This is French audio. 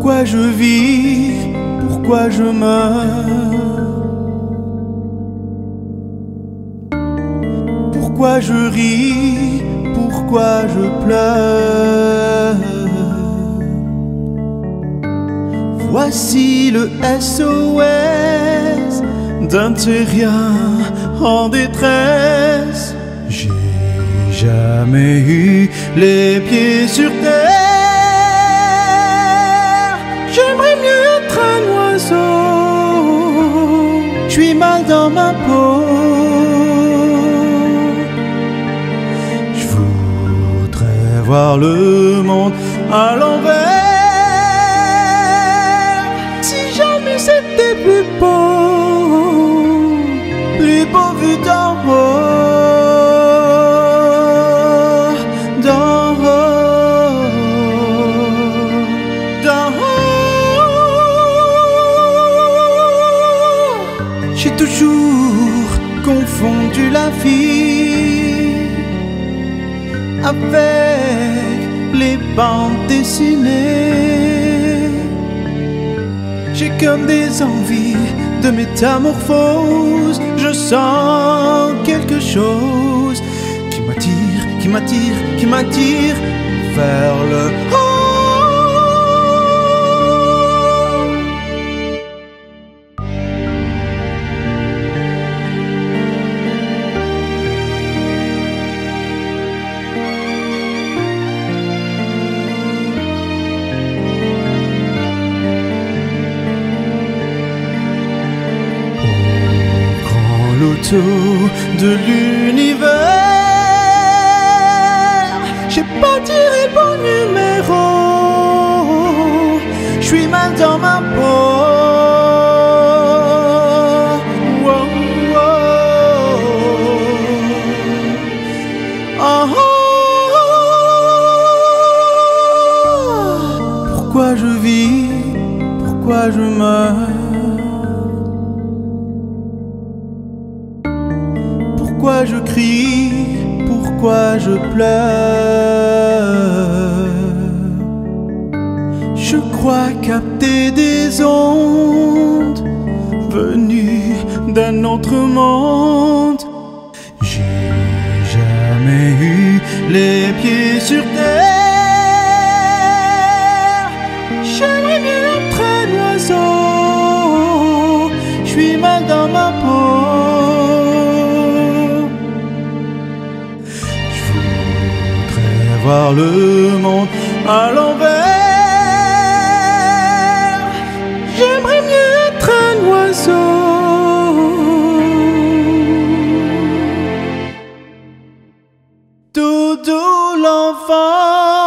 Pourquoi je vis Pourquoi je meurs? Pourquoi je ris Pourquoi je pleure? Voici le SOS d'un terrien en détresse. J'ai jamais eu les pieds sur terre. Suis mal dans ma peau. Je voudrais voir le monde à l'envers. Si jamais c'était plus beau, plus beau vu d'en haut, toujours confondu la vie avec les bandes dessinées. J'ai comme des envies de métamorphose. Je sens quelque chose qui m'attire, qui m'attire, qui m'attire vers le haut. De l'univers, j'ai pas tiré bon numéro. Je suis mal dans ma peau. Wow. Ah, ah. Pourquoi je vis? Pourquoi je meurs? Pourquoi je crie? Pourquoi je pleure? Je crois capter des ondes venues d'un autre monde. J'ai jamais eu les pieds sur terre. J'aimerais mieux être un oiseau. Je suis mal dans ma peau. voir le monde à l'envers. J'aimerais mieux être un oiseau. Tout Doudou l'enfant.